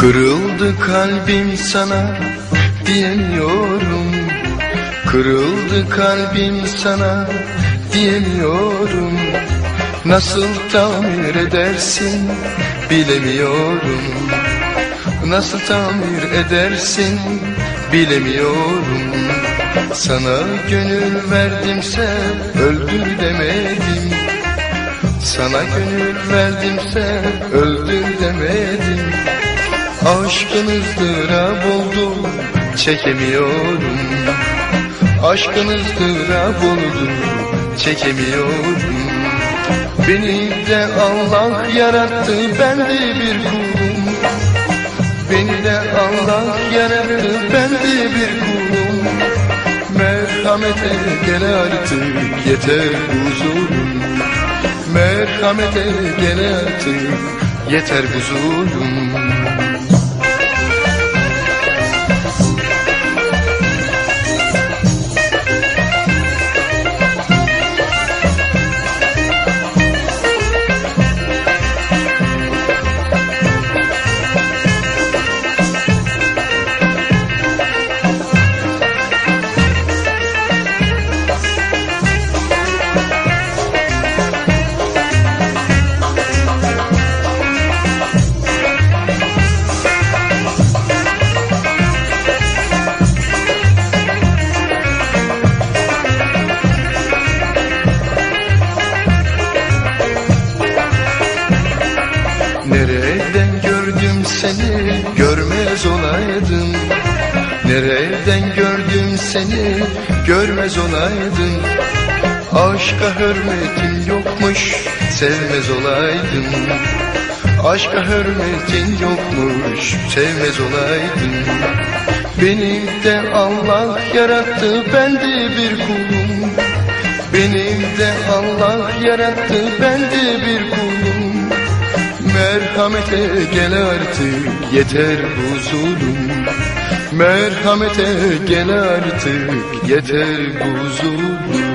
Kırıldı kalbim sana diyemiyorum. Kırıldı kalbim sana diyemiyorum. Nasıl tamir edersin bilemiyorum. Nasıl tamir edersin bilemiyorum. Sana gönül verdimse öldür demedim. Sana gönül verdimse öldür demedim Aşkınız ızdırap oldu çekemiyorum. Aşkınız ızdırap oldu çekemiyorum. Beni de Allah yarattı ben de bir kulum. Beni de Allah yarattı ben de bir kulum. Merhamete gel artık yeter huzurum Merhamete gel artık yeter huzurum Nereden seni. Görmez olaydım. Nereden gördüm seni? Görmez olaydım. Aşka hürmetin yokmuş. Sevmez olaydım. Aşka hürmetin yokmuş. Sevmez olaydım. Beni de Allah yarattı. Ben de bir kulum. Benim de Allah yarattı. Ben de bir kulum Merhamete gel artık yeter huzurum Merhamete gel artık yeter huzurum